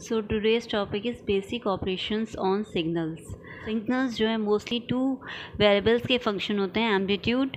So today's topic is basic operations on signals signals जो है mostly two variables के function होते हैं एम्पलीट्यूड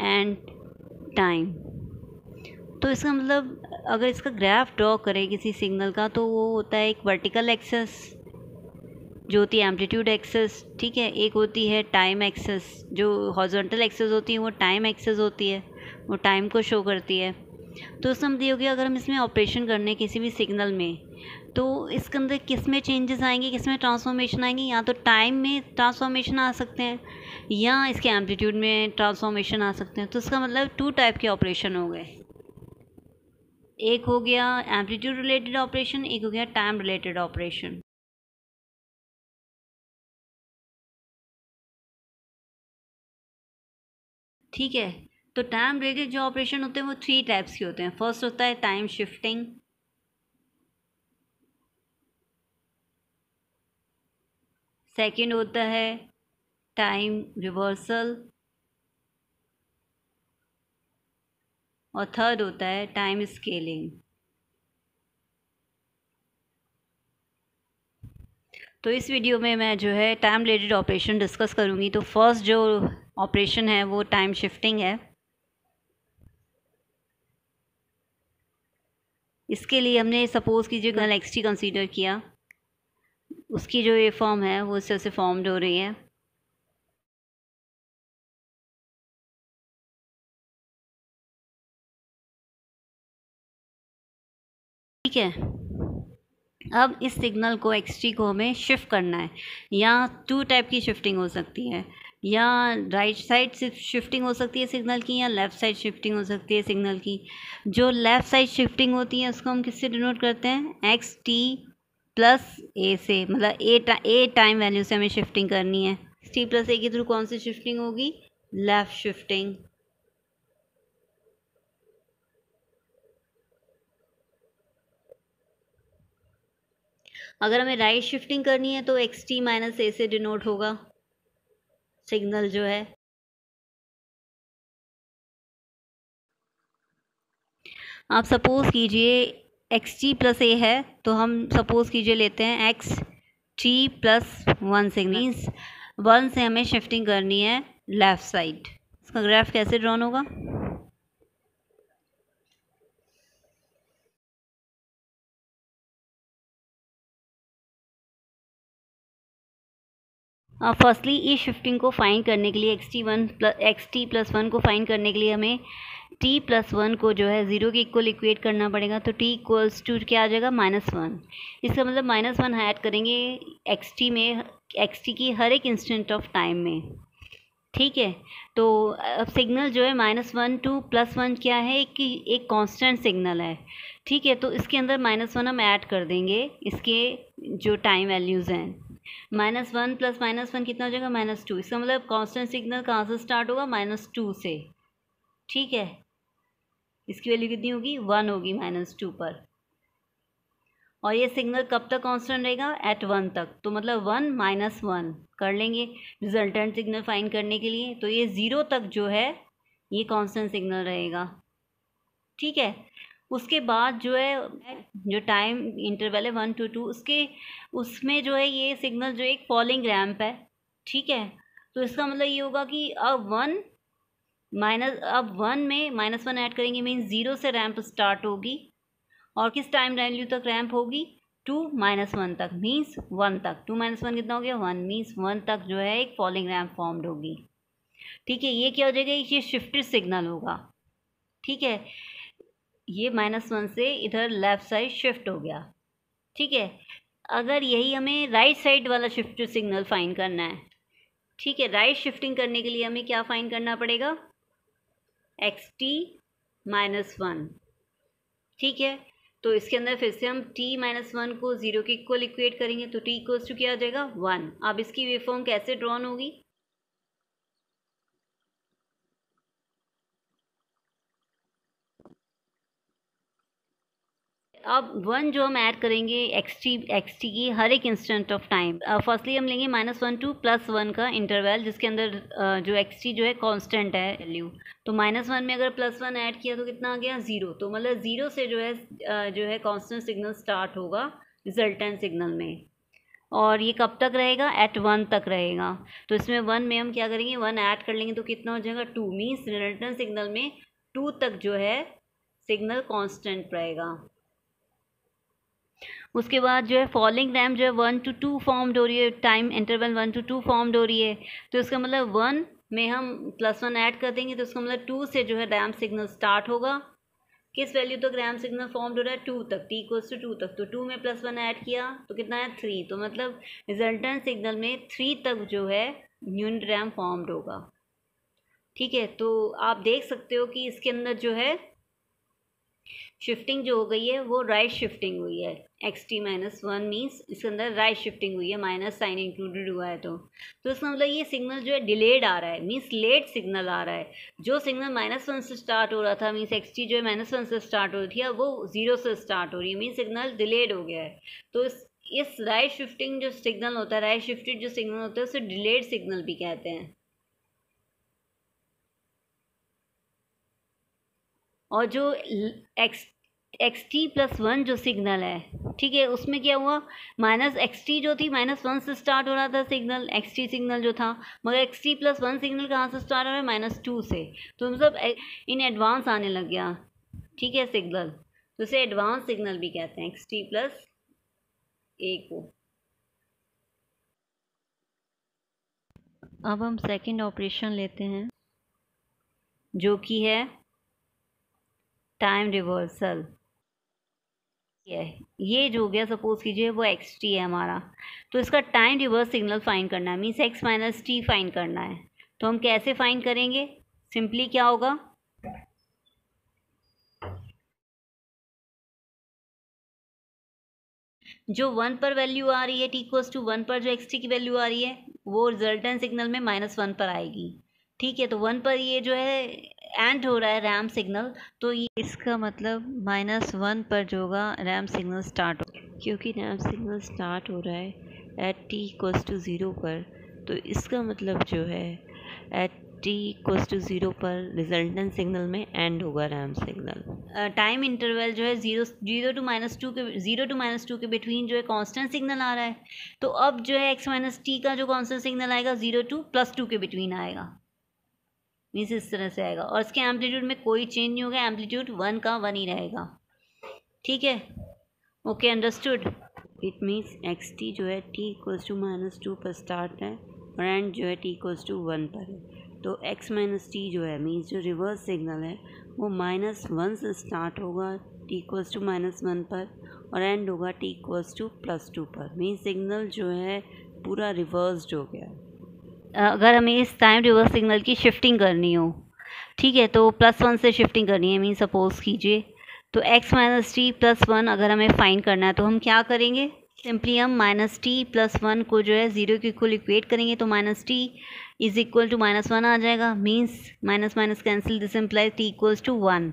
एंड टाइम तो इसका मतलब अगर इसका ग्राफ ड्रॉ करें किसी सिग्नल का तो वो होता है एक वर्टिकल एक्सेस जो होती है एम्पलीट्यूड एक्सेस ठीक है? एक होती है टाइम एक्सेस जो हॉरिजॉन्टल एक्सेस होती है, वो टाइम एक्सेस होती है। वो टाइम को शो करती है। तो ये गया अगर हम इसमें ऑपरेशन करने किसी भी सिग्नल में तो इसके अंदर किसमें चेंजेस आएँगे, किसमें ट्रांसफॉर्मेशन आएँगे? या तो टाइम में ट्रांसफॉर्मेशन आ सकते हैं, या इसके एम्पलीट्यूड में ट्रांसफॉर्मेशन आ सकते हैं। तो इसका मतलब टू टाइप के ऑपरेशन हो गए। एक हो गया एम्पलीट्यूड रिलेटेड ऑपरेशन एक हो गया टाइम रिलेटेड ऑपरेशन ठीक है? तो टाइम रिलेटेड जो ऑपरेशन होते हैं वो थ्री टाइप्स के होते हैं। फ़र्स्ट होता है टाइम शिफ्टिंग सेकंड होता है टाइम रिवर्सल और थर्ड होता है टाइम स्केलिंग तो इस वीडियो में मैं जो है टाइम रिलेटेड ऑपरेशन डिस्कस करूँगी। तो फ़र्स्ट जो ऑपरेशन है वो टाइम शिफ्टिंग है। इसके लिए हमने सपोज़ कीजिए गल एक्स टी कंसिडर किया। उसकी जो ये फॉर्म है, वो इस तरह से फॉर्म्ड हो रही है। ठीक है। अब इस सिग्नल को एक्स टी को हमें शिफ्ट करना है। या टू टाइप की शिफ्टिंग हो सकती है। या राइट साइड से शिफ्टिंग हो सकती है सिग्नल की या लेफ़्ट साइड शिफ्टिंग हो सकती है सिग्नल की। जो लेफ़्ट साइड शिफ्टिंग होती है, उसको हम किससे डिनोट करते हैं? एक्स टी प्लस ए से। मतलब ए ए टाइम वैल्यू से हमें शिफ्टिंग करनी है। एक्स टी प्लस ए के थ्रू कौन सी शिफ्टिंग होगी? लेफ़्ट शिफ्टिंग अगर हमें राइट शिफ्टिंग करनी है तो एक्स टी माइनस ए से डिनोट होगा। सिग्नल जो है। आप सपोज़ कीजिए एक्स टी प्लस ए है तो हम सपोज़ कीजिए लेते हैं X T plus one signals one से हमें शिफ्टिंग करनी है लेफ़्ट साइड। इसका ग्राफ कैसे ड्रॉन होगा? फर्स्टली ई शिफ्टिंग को फाइंड करने के लिए X T one plus X T plus one को फाइंड करने के लिए हमें टी प्लस वन को जो है ज़ीरो के इक्वल इक्वेट करना पड़ेगा तो टी इक्वल्स टू क्या आ जाएगा? माइनस वन इसका मतलब माइनस वन ऐड करेंगे एक्स टी में एक्स टी की हर एक इंस्टेंट ऑफ़ टाइम में। ठीक है? तो अब सिग्नल जो है minus one to plus one क्या है? एक एक कांस्टेंट सिग्नल है। ठीक है? तो इसके अंदर माइनस वन हम ऐड कर देंगे, इसके जो टाइम वैल्यूज़ हैं। Minus one plus minus one कितना हो जाएगा? Minus two. इसका मतलब कांस्टेंट सिग्नल कहाँ से स्टार्ट होगा? माइनस टू से। ठीक है? इसकी वैल्यू कितनी होगी? वन होगी माइनस टू पर। और ये सिग्नल कब तक कांस्टेंट रहेगा? एट वन तक। तो मतलब वन माइनस वन कर लेंगे रिजल्टेंट सिग्नल फाइन करने के लिए। तो ये ज़ीरो तक जो है, ये कांस्टेंट सिग्नल रहेगा। ठीक है? उसके बाद जो है, जो टाइम इंटरवल है वन टू टू उसके, उसमें जो है ये सिग्नल जो एक फॉलिंग रैम्प है, ठीक है? तो इसका मतलब ये होगा कि अब वन माइनस अब वन में माइनस वन ऐड करेंगे मीन ज़ीरो से रैम्प स्टार्ट होगी। और किस टाइम वैल्यू तक रैम्प होगी? टू माइनस वन तक मीन्स वन तक। टू माइनस वन कितना हो गया? वन मीन्स वन तक जो है एक फॉलिंग रैम्प फॉर्म्ड होगी। ठीक है, ये क्या हो जाएगा? ये शिफ्टेड सिग्नल होगा। ठीक है? ये माइनस वन से इधर लेफ़्ट साइड शिफ्ट हो गया। ठीक है? अगर यही हमें राइट साइड वाला शिफ्ट सिग्नल फाइंड करना है, ठीक है? राइट शिफ्टिंग करने के लिए हमें क्या फाइंड करना पड़ेगा? एक्स टी माइनस वन ठीक है? तो इसके अंदर फिर से हम t माइनस वन को ज़ीरो के इक्वल इक्वेट करेंगे तो t इक्वल्स टू क्या आ जाएगा? वन अब इसकी वेवफॉर्म कैसे ड्रॉन होगी? अब वन जो हम ऐड करेंगे एक्स टी एक्स टी की हर एक इंस्टेंट ऑफ़ टाइम फर्स्टली हम लेंगे minus one to plus one का इंटरवल जिसके अंदर uh, जो एक्स टी जो है कांस्टेंट है वैल्यू तो माइनस वन में अगर प्लस वन ऐड किया तो कितना आ गया? ज़ीरो तो मतलब ज़ीरो से जो है जो है कांस्टेंट सिग्नल स्टार्ट होगा रिजल्टेंट सिग्नल में. और ये कब तक रहेगा? एट वन तक रहेगा. तो इसमें वन में हम क्या करेंगे? वन ऐड कर लेंगे तो कितना हो जाएगा? टू मीन्स रिजल्टेंट सिग्नल में टू तक जो है सिग्नल कांस्टेंट रहेगा. उसके बाद जो है फॉलिंग रैम जो है वन टू टू फॉर्म्ड हो रही है time interval one to two formed हो रही है। तो इसका मतलब वन में हम प्लस वन ऐड कर देंगे तो इसका मतलब टू से जो है रैम सिग्नल स्टार्ट होगा। किस वैल्यू तक रैम सिग्नल फॉर्म्ड हो रहा है? टू तक टी इक्वल्स टू टू तक। तो टू में प्लस वन ऐड किया तो कितना है थ्री तो मतलब रिजल्टेंट सिग्नल में थ्री तक जो है यूनिट रैम फॉर्म्ड होगा। ठीक है तो आप देख सकते हो कि इसके अंदर जो है शिफ्टिंग जो हो गई है, वो राइट शिफ्टिंग हुई है। X T minus one means इसके अंदर राइट शिफ्टिंग हुई है माइनस साइन इंक्लूडेड हुआ है तो। तो इसका मतलब ये सिग्नल जो है डिलेड आ रहा है मीन्स लेट सिग्नल आ रहा है। जो सिग्नल माइनस वन से स्टार्ट हो रहा था मीन्स एक्स टी जो है माइनस वन से स्टार्ट हो रही थी वो ज़ीरो से स्टार्ट हो रही है मीन्स सिग्नल डिलेड हो गया है। तो इस इस राइट शिफ्टिंग जो सिग्नल होता है राइट शिफ्टेड जो सिग्नल होता है, उसे डिलेड सिग्नल भी कहते हैं। और जो X X T plus one जो सिग्नल है, ठीक है, उसमें क्या हुआ? माइनस एक्स टी जो थी माइनस वन से स्टार्ट हो रहा था सिग्नल एक्स टी सिग्नल जो था, मगर X T plus one signal कहाँ से स्टार्ट हो रहा है? माइनस टू से। तो मतलब इन एडवांस आने लग गया, ठीक है सिग्नल तो इसे एडवांस सिग्नल भी कहते हैं एक्स टी प्लस ए को। अब हम सेकंड ऑपरेशन लेते हैं, जो कि है टाइम रिवर्सल ये जो हो गया सपोज़ कीजिए वो एक्स टी है हमारा तो इसका टाइम रिवर्स सिग्नल फाइन करना है means X minus T find करना है। तो हम कैसे फाइन करेंगे? सिंपली क्या होगा? जो वन पर वैल्यू आ रही है टी कोस टू वन पर जो एक्स टी की वैल्यू आ रही है, वो रिजल्टेंट सिग्नल में माइनस वन पर आएगी। ठीक है तो वन पर ये जो है एंड हो रहा है रैम सिग्नल तो ये इसका मतलब माइनस वन पर जो होगा रैम सिग्नल स्टार्ट हो क्योंकि रैम सिग्नल स्टार्ट हो रहा है at T equals to zero पर तो इसका मतलब जो है at T equals to zero पर रिजल्टेंट सिग्नल में एंड होगा रैम सिग्नल टाइम इंटरवल जो है zero zero to minus two के ज़ीरो टू माइनस टू के बिटवीन जो है कांस्टेंट सिग्नल आ रहा है। तो अब जो है एक्स माइनस टी का जो कांस्टेंट सिग्नल आएगा ज़ीरो टू प्लस टू के बिटवीन आएगा। मीन्स इस तरह से आएगा। और इसके एम्पलीट्यूड में कोई चेंज नहीं होगा एम्पलीट्यूड वन का वन ही रहेगा। ठीक है? Okay understood it means X T जो है T equals to minus two पर स्टार्ट है और एंड जो है टी इक्वल्स टू वन पर है। तो एक्स माइनस टी जो है मीन्स जो रिवर्स सिग्नल है, वो माइनस वन से स्टार्ट होगा T equals to minus one पर और एंड होगा T equals to plus two पर। मीन्स सिग्नल जो है, पूरा रिवर्स्ड हो गया। अगर हमें इस टाइम रिवर्स सिग्नल की शिफ्टिंग करनी हो, ठीक है तो प्लस वन से शिफ्टिंग करनी है मीन सपोज़ कीजिए। तो X minus T plus one अगर हमें फाइन करना है तो हम क्या करेंगे? सिंपली हम माइनस टी प्लस वन को जो है ज़ीरो के इक्वल इक्वेट करेंगे तो minus T is equal to minus one आ जाएगा। Means minus minus cancel this implies T equals to one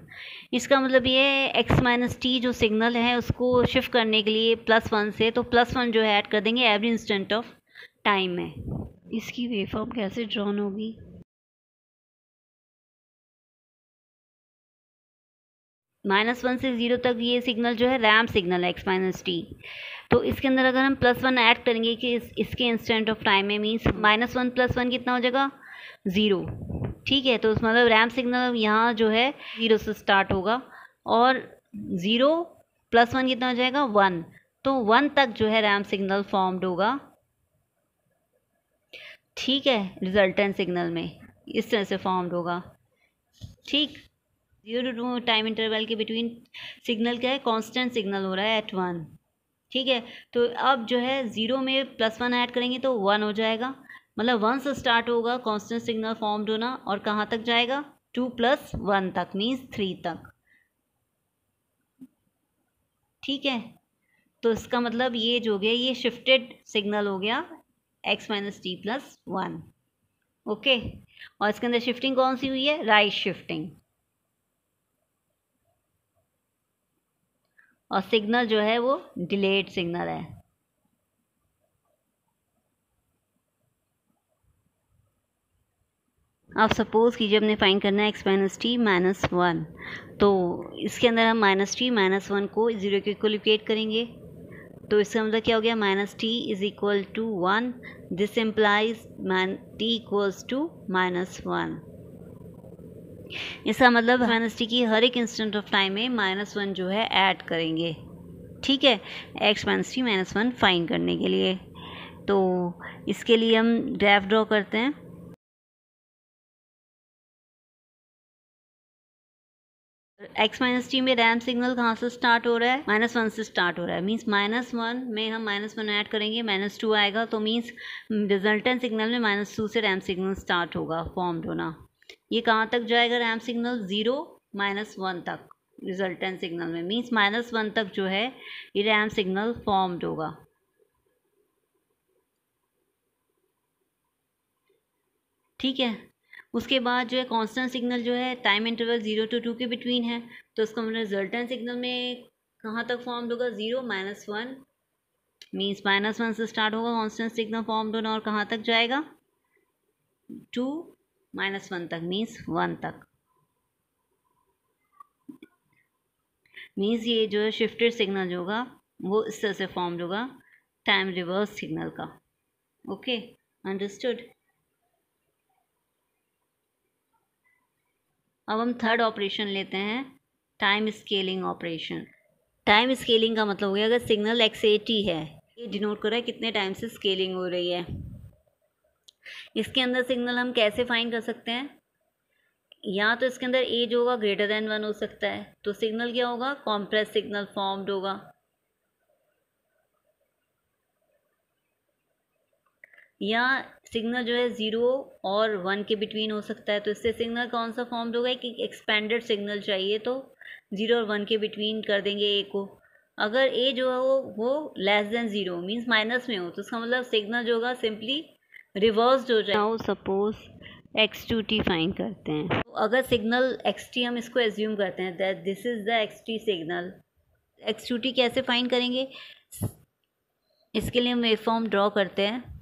इसका मतलब ये एक्स माइनस टी जो सिग्नल है, उसको शिफ्ट करने के लिए प्लस वन से तो प्लस वन जो है ऐड कर देंगे एवरी इंस्टेंट ऑफ़ टाइम में। इसकी वेवफॉर्म कैसे ड्रॉन होगी? माइनस वन से ज़ीरो तक ये सिग्नल जो है रैम सिग्नल है एक्स माइनस टी तो इसके अंदर अगर हम प्लस वन ऐड करेंगे कि इस, इसके इंस्टेंट ऑफ़ टाइम में means minus one plus one कितना हो जाएगा? ज़ीरो ठीक है तो उस मतलब रैम सिग्नल यहाँ जो है ज़ीरो से स्टार्ट होगा और ज़ीरो प्लस वन कितना हो जाएगा? वन तो वन तक जो है रैम सिग्नल फॉर्म्ड होगा। ठीक है रिजल्टेंट सिग्नल में। इस तरह से फॉर्म्ड होगा। ठीक। ज़ीरो टू टाइम इंटरवल के बिटवीन सिग्नल क्या है? कांस्टेंट सिग्नल हो रहा है एट वन ठीक है? तो अब जो है ज़ीरो में प्लस वन ऐड करेंगे तो वन हो जाएगा। मतलब वन से स्टार्ट होगा कांस्टेंट सिग्नल फॉर्म्ड होना और कहाँ तक जाएगा? टू प्लस वन तक मीन्स थ्री तक। ठीक है? तो इसका मतलब ये जो हो गया, ये शिफ्टेड सिग्नल हो गया। X minus T plus one okay और इसके अंदर शिफ्टिंग कौन सी हुई है? राइट शिफ्टिंग और सिग्नल जो है वो डिलेड सिग्नल है. आप सपोज़ कीजिए हमने फाइंड करना है X minus T minus one तो इसके अंदर हम माइनस टी माइनस वन को ज़ीरो के इक्वलिकेट करेंगे. तो इसका मतलब क्या हो गया? Minus T is equal to one this implies मान T equals to minus one इसका मतलब माइनस टी की हर एक इंस्टेंट ऑफ़ टाइम में माइनस वन जो है ऐड करेंगे। ठीक है? X minus T minus one find करने के लिए। तो इसके लिए हम ग्राफ ड्रॉ करते हैं। एक्स माइनस टी में रैम सिग्नल कहाँ से स्टार्ट हो रहा है? माइनस वन से स्टार्ट हो रहा है। मीन्स माइनस वन में हम माइनस वन ऐड करेंगे माइनस टू आएगा तो मीन्स रिजल्टेंट सिग्नल में माइनस टू से रैम सिग्नल स्टार्ट होगा फॉर्म्ड होना। ये कहाँ तक जाएगा ramp signal zero minus one तक रिजल्टेंट सिग्नल में। मीन्स माइनस वन तक जो है, ये रैम सिग्नल फॉर्म्ड होगा। ठीक है? उसके बाद जो है कांस्टेंट सिग्नल जो है time interval zero to two के बिटवीन है तो उसका मतलब रिजल्टेंट सिग्नल में कहाँ तक फॉर्म होगा? Zero minus one means minus one से स्टार्ट होगा कांस्टेंट सिग्नल फॉर्म होना और कहाँ तक जाएगा? टू माइनस वन तक मीन्स वन तक। मीन्स ये जो है शिफ्टेड सिग्नल जो होगा, वो इस तरह से फॉर्म होगा टाइम रिवर्स सिग्नल का। ओके अंडरस्टूड अब हम थर्ड ऑपरेशन लेते हैं time scaling operation time scaling का मतलब हो गया, अगर सिग्नल एक्स टी है, ये डिनोट कर रहा है कितने टाइम से स्केलिंग हो रही है. इसके अंदर सिग्नल हम कैसे फाइंड कर सकते हैं? या तो इसके अंदर एज होगा ग्रेटर देन वन हो सकता है. तो सिग्नल क्या होगा? कॉम्प्रेस सिग्नल फॉर्म्ड होगा. या सिग्नल जो है ज़ीरो और वन के बिटवीन हो सकता है तो इससे सिग्नल कौन सा फॉर्म्ड होगा? कि एक्सपेंडेड सिग्नल चाहिए तो ज़ीरो और वन के बिटवीन कर देंगे ए को। अगर ए जो है वो वो less than zero means minus में हो तो इसका मतलब सिग्नल जो होगा सिंपली रिवर्स हो जाए। Now suppose X two T find करते हैं। तो अगर सिग्नल एक्स टी हम इसको एज्यूम करते हैं that this is the X T signal X two T कैसे फाइन करेंगे? इसके लिए हम वेव फॉर्म ड्रॉ करते हैं।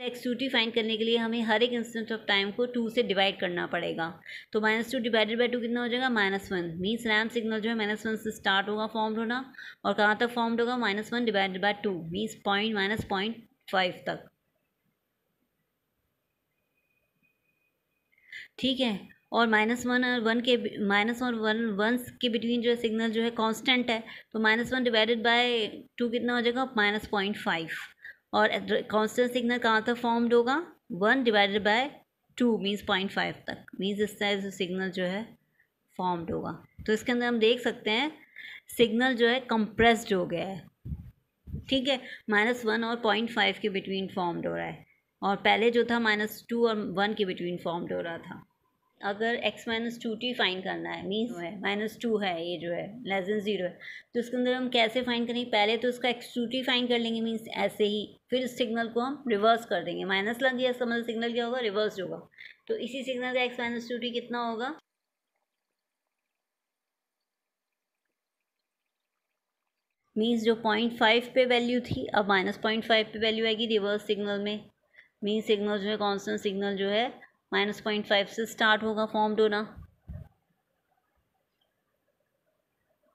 एक्स टू फाइंड करने के लिए हमें हर एक इंस्टेंट ऑफ़ टाइम को टू से डिवाइड करना पड़ेगा। तो minus two divided by two कितना हो जाएगा? Minus one means ramp signal जो है माइनस वन से स्टार्ट होगा फॉर्म होना। और कहाँ तक फॉर्म्ड होगा? Minus one divided by two means point minus point five तक। ठीक है? और माइनस वन और वन के माइनस और वन वन के बिटवीन जो है सिग्नल जो है कांस्टेंट है तो minus one divided by two कितना हो जाएगा? माइनस पॉइंट फाइव और कांस्टेंट सिग्नल कहाँ तक फॉर्म्ड होगा? One divided by two means point five तक। मीन्स इस तरह से सिग्नल जो है फॉर्म्ड होगा। तो इसके अंदर हम देख सकते हैं सिग्नल जो है कंप्रेस्ड हो गया है। ठीक है? माइनस वन और पॉइंट फाइव के बिटवीन फॉर्म्ड हो रहा है। और पहले जो था माइनस टू और वन के बिटवीन फॉर्म्ड हो रहा था। अगर X minus two T find करना है मीन्स है। माइनस टू है ये जो है लेस देन ज़ीरो है तो उसके अंदर हम कैसे फाइन करेंगे पहले तो उसका एक्स टू टी फाइन कर लेंगे मीन्स ऐसे ही फिर इस सिग्नल को हम रिवर्स कर देंगे। माइनस लग गया इसका मतलब सिग्नल क्या होगा? रिवर्स होगा। तो इसी सिग्नल का एक्स माइनस टू टी कितना होगा? मीन्स जो पॉइंट फाइव पे वैल्यू थी अब माइनस पॉइंट फाइव पे वैल्यू आएगी रिवर्स सिग्नल में। मीन सिग्नल जो है कॉन्स्टेंट सिग्नल जो है माइनस पॉइंट फाइव से स्टार्ट होगा फॉर्म्ड होना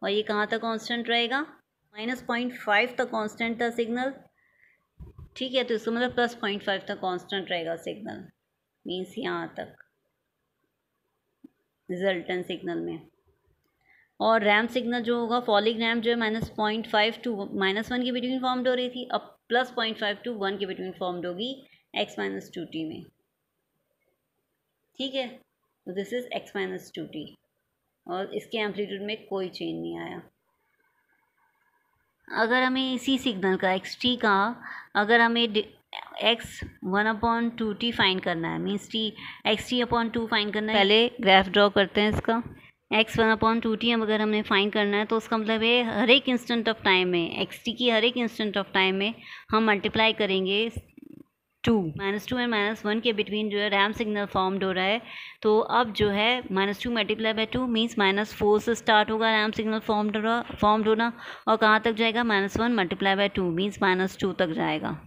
और ये कहाँ तक कांस्टेंट रहेगा? माइनस पॉइंट फाइव तक कांस्टेंट था सिग्नल ठीक है तो इसका मतलब प्लस पॉइंट फाइव तक कांस्टेंट रहेगा सिग्नल मीन्स यहाँ तक। रिजल्टेंट सिग्नल में। और रैम सिग्नल जो होगा फॉलिंग रैम जो है, minus point five to minus one के बिटवीन फॉर्म्ड हो रही थी। अब plus point five to one के बिटवीन फॉर्म्ड होगी। एक्स माइनस टू टी में। ठीक है? तो this is x minus two t और इसके एम्पलीट्यूड में कोई चेंज नहीं आया। अगर हमें इसी सिग्नल का एक्स टी का, अगर हमें x one upon two t find करना है means t x t upon two find करना है। पहले ग्राफ ड्रॉ करते हैं इसका। X one upon two t अगर हमने फाइन करना है तो उसका मतलब है हर एक इंस्टेंट ऑफ़ टाइम में एक्स टी की हर एक इंस्टेंट ऑफ़ टाइम में हम मल्टीप्लाई करेंगे two. Minus two and minus one के बिटवीन जो है, रैम सिग्नल फॉर्म्ड हो रहा है। तो अब जो है, minus two multiply by two means minus four से स्टार्ट होगा रैम सिग्नल फॉर्म्ड हो फॉर्म्ड होना, और कहाँ तक जाएगा? Minus one multiply by two means minus two तक जाएगा।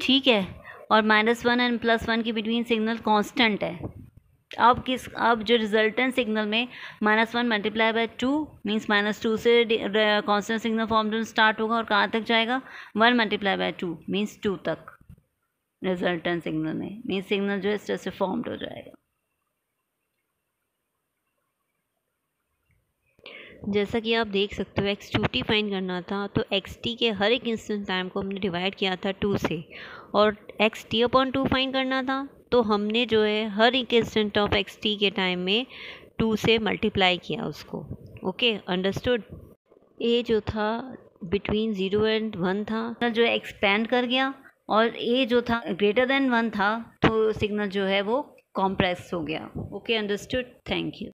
ठीक है? और minus one and plus one के बिटवीन सिग्नल कांस्टेंट है। अब किस, अब जो रिजल्टेंट सिग्नल में minus one multiply by two means minus two से कांस्टेंट सिग्नल फॉर्म स्टार्ट होगा और कहाँ तक जाएगा? One multiply by two means two तक रिजल्टेंट सिग्नल में मीन्स सिग्नल जो है इस तरह से फॉर्म्ड हो जाएगा। जैसा कि आप देख सकते हो एक्स टू टी फाइंड करना था तो एक्स टी के हर एक इंस्टेंट टाइम को हमने डिवाइड किया था टू से, और x t upon two find करना था तो हमने जो है, हर एक इंस्टेंट ऑफ़ एक्स टी के टाइम में टू से मल्टीप्लाई किया उसको। ओके अंडरस्टूड ए जो था बिटवीन ज़ीरो एंड वन था जो एक्सपेंड कर गया और ए जो था ग्रेटर देन वन था तो सिग्नल जो है वो कॉम्प्रेस हो गया। Okay understood thank you